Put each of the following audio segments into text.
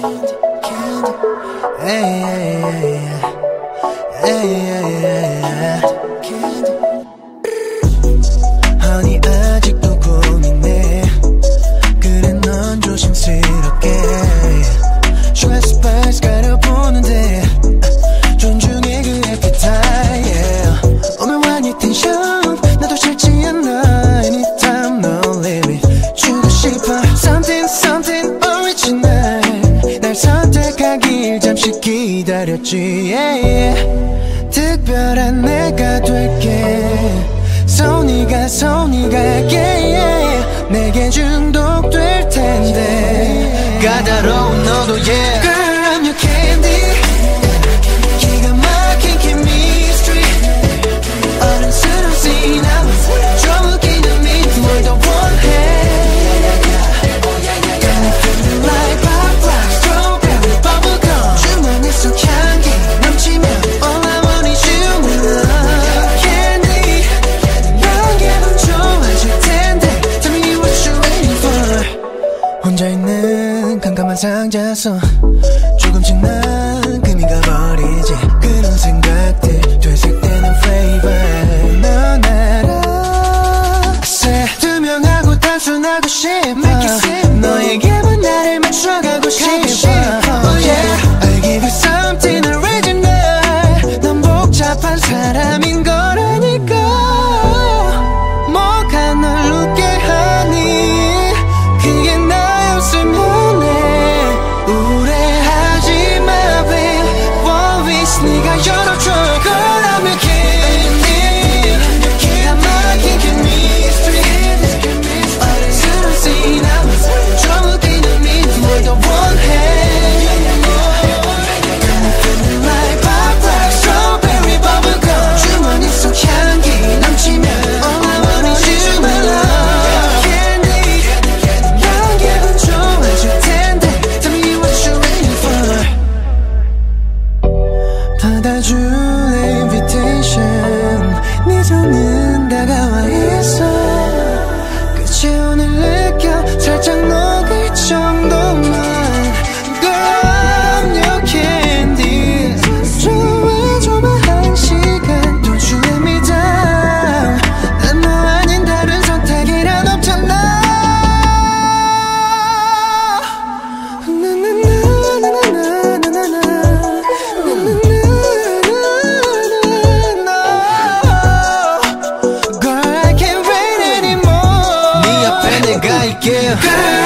Candy, candy. Hey, hey, hey, hey. 있지 yeah, yeah. 특별한 내가 될게. 손이가 손이가 y yeah, 내게 중독될 텐데. 까다로운 너도 y Yeah. Girl.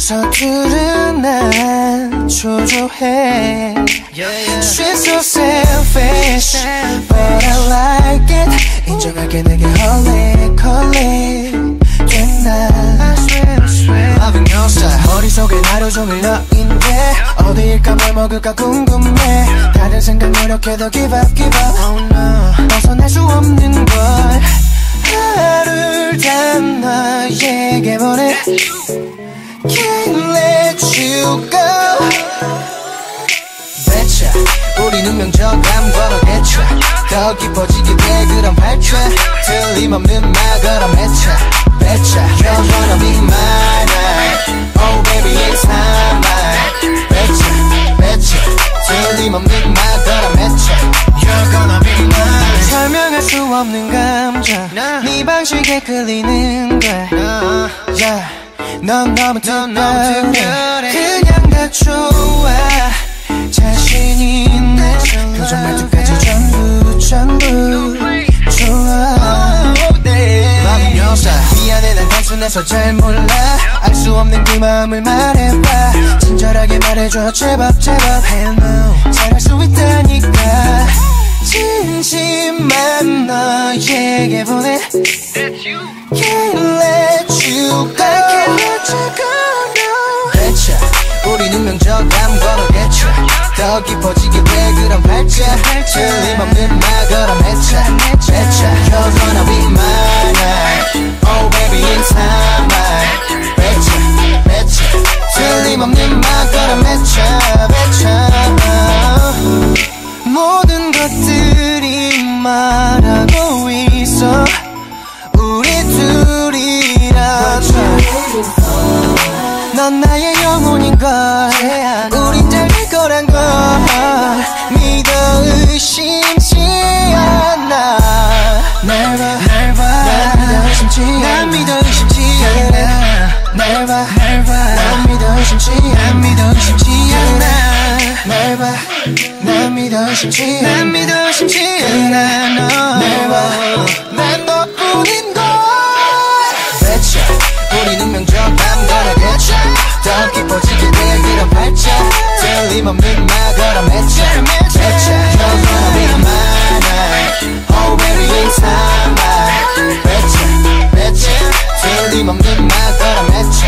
서투른 난 초조해. She's so selfish But I like it. 인정하게 내게 홀릭 홀릭 됐나. Loving your 머릿속에 하루 종일 너인데 어디일까 뭘 먹을까 궁금해. 다른 생각 노력해도 give up give up. Oh, no. 벗어날 수 없는 걸 하루를 다 너에게 보내. can't let you go 배차 우리는 명절감 걸어대차 더 깊어지게 돼 그런 발차 틀림없는 말 걸어 매차 배차 You're gonna be my night Oh baby it's my night 배차 배차 틀림없는 말 걸어 매차 You're gonna be my night 설명할 수 없는 감정 네 방식에 끌리는 걸 yeah. 넌 너무 특별해. 그냥 다 좋아 자신 있네 표정 말투까지 전부 전부 좋아 맘 묘사 미안해 난 단순해서 잘 몰라. 알 수 없는 그 마음을 말해봐. 친절하게 말해줘. 제발 제발 Hell no 잘할 수 있다니까. 진심만 너에게 보내. Can't let you go. Gonna get you 더 깊어지게 왜 그런 발자 틀림없는 말 걸어 매차 배차 You're gonna be mine Oh baby in time 배차 배차 틀림없는 말 걸어 매차 배차 모든 것들이 말하고 넌 나의 영혼인걸 우린 잘될 거란 걸 믿어 의심치 않아. 날봐날봐난 믿어 의심치 난 믿어 의심치 않아. 날봐날봐난 믿어 의심치 난 믿어 의심치 않아. 날봐난 믿어 의심치 난 믿어 의심치 않아 날봐난 너뿐인 걸 you 더 깊어지게 될 그런 발자 틀림없는 말 걸어 맺자 배차 You're gonna be mine Oh baby in time 배차 배차 틀림없는 말 걸어 맺자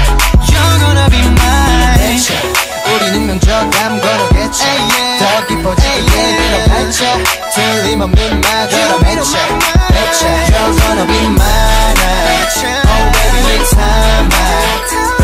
You're gonna be mine 배차 우린 운명적 I'm gonna get you 더 깊어지게 될 그런 발자 틀림없는 말 걸어 맺자 배차 You're gonna be mine Oh baby in time 배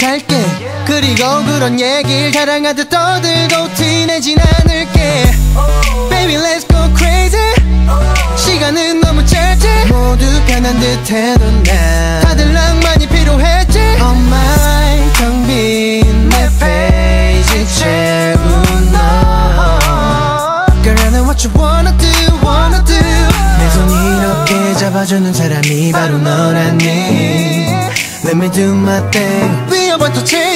노력할게. 그리고 그런 얘길 자랑하듯 떠들고 티내진 않을게. Baby let's go crazy. 시간은 너무 짧지. 모두 가 난 듯해도 나. 다들 낭만이 필요했지. Oh my 텅빈 내 페이지 채운 너. Girl I know what you wanna do wanna do. 내 손 이렇게 잡아주는 사람이 바로 너라니. Let me do my thing Are about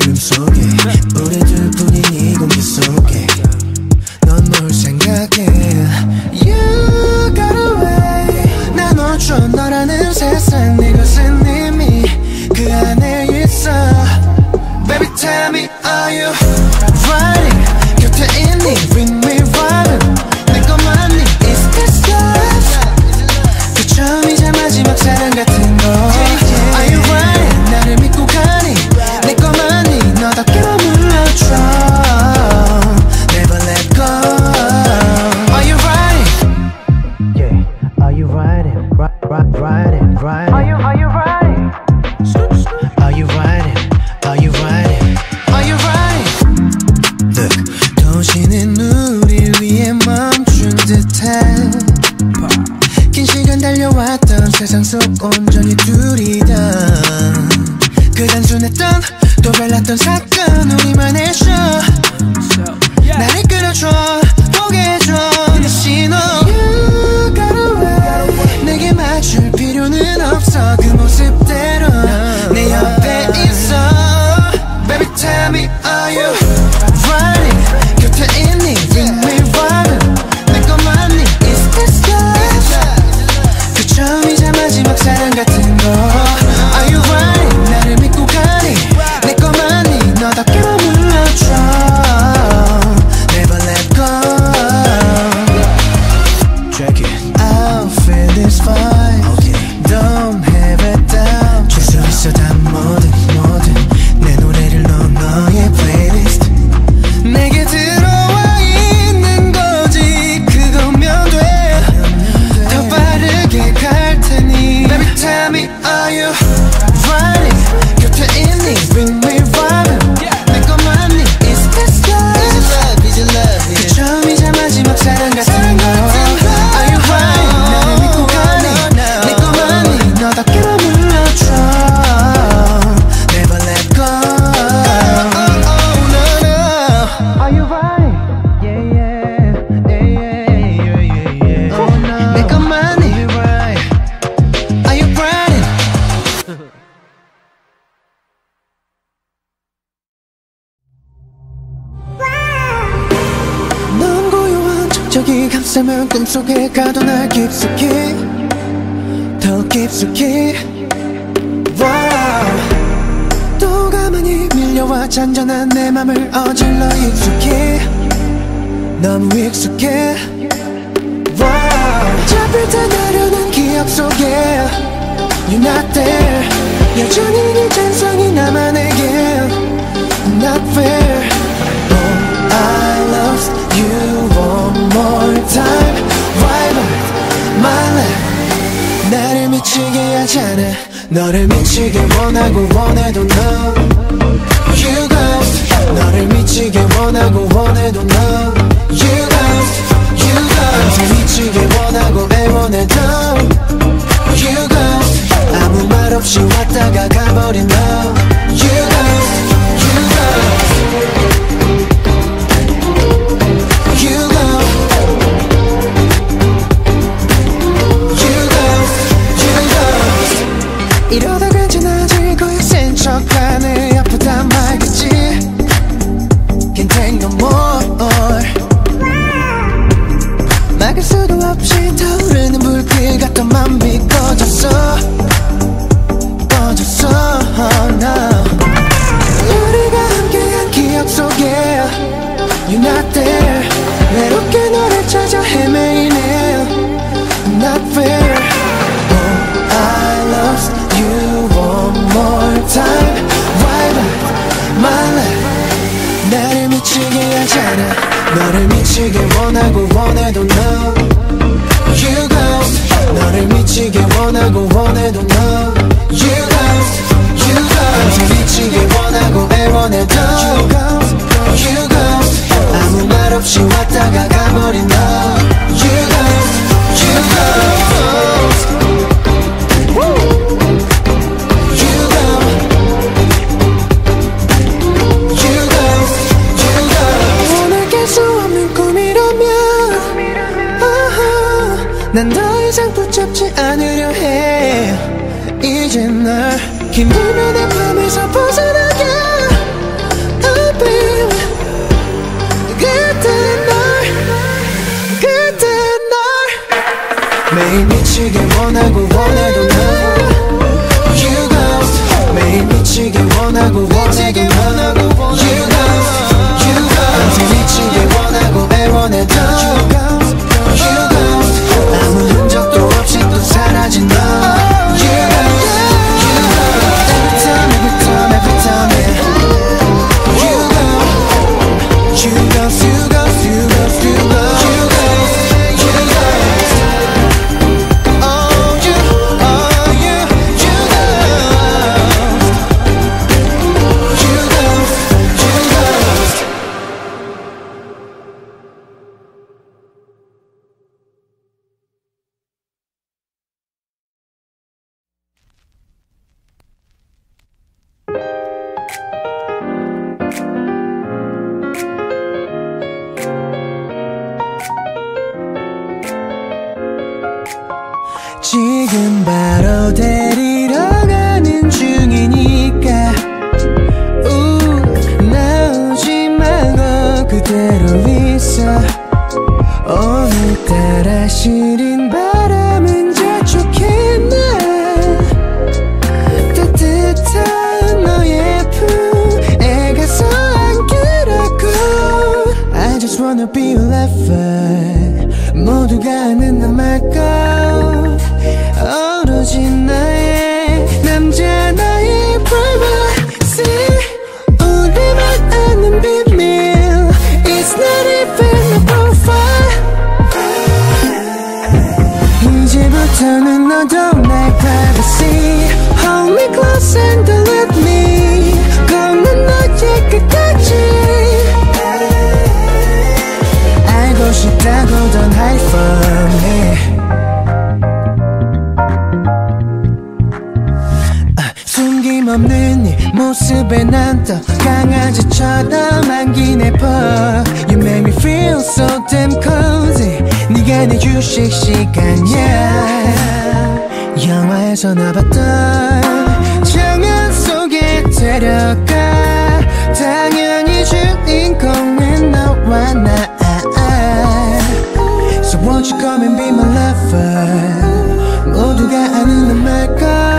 울림 속에 우리 둘뿐인 이 공기 속에 넌 뭘 생각해? You got away 난 어쩜 너라는 세상에 가까운 우리만의 쇼 not fair Oh, I lost you one more time Why not my life 나를 미치게 하지 않아 너를 미치게 원하고 원해도 no You ghost 너를 미치게 원하고 원해도 no You ghost You ghost 항상 미치게 원하고 애원해도 You ghost 아무 말 없이 왔다 매일 미치게 원하고 모습에 난 더 강아지처럼 안기네 퍼 You make me feel so damn cozy. 네가 내 휴식 시간이야. 영화에서 나봤던 장면 속에 데려가. 당연히 주인공은 너와 나 So won't you come and be my lover? 모두가 아는 말 걸.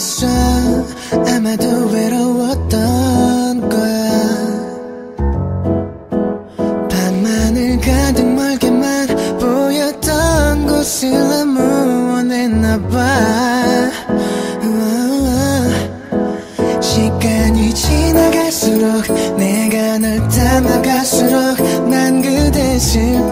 있어. 아마도 외로웠던 거야. 밤하늘 가득 멀게만 보였던 곳을 아무원했나봐. 시간이 지나갈수록 내가 널 담아갈수록 난 그대 슬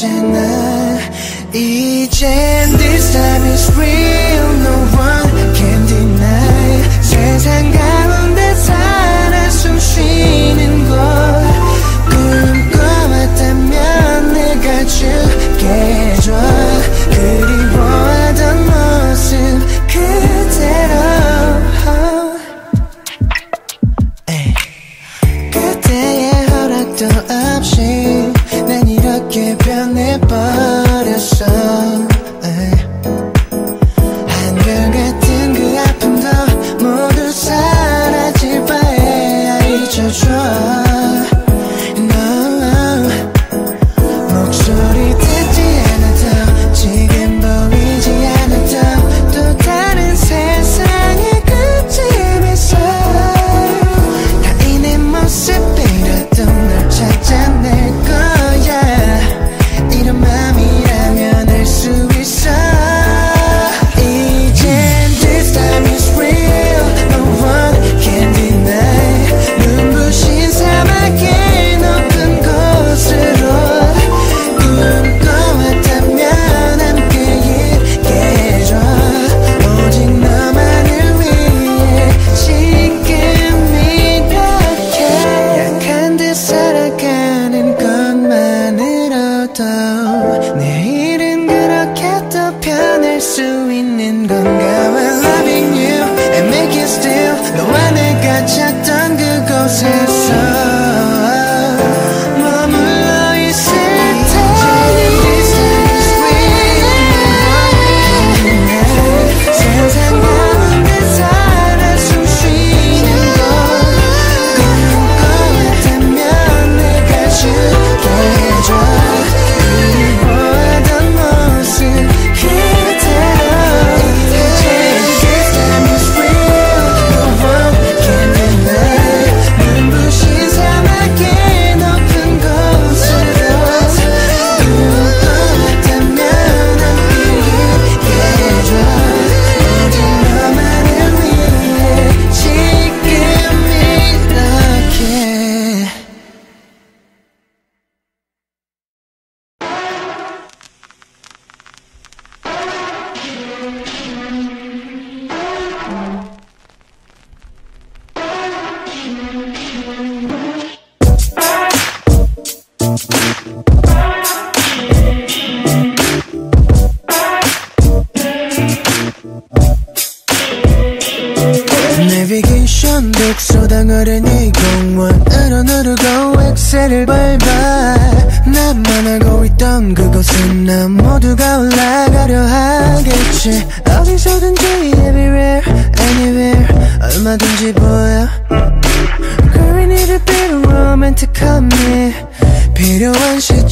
있잖아 이젠 this time is real. No one can deny. 세상 가운데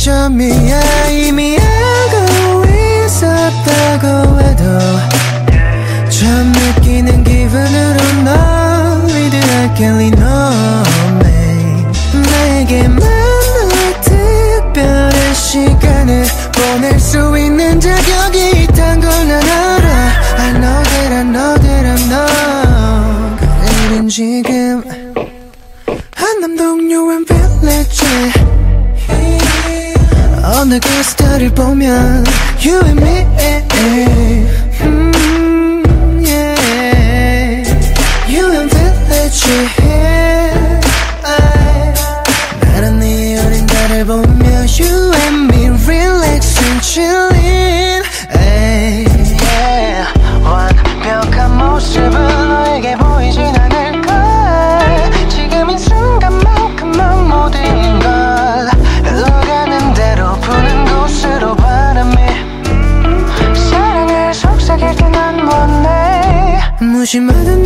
필요한 You and me 심하던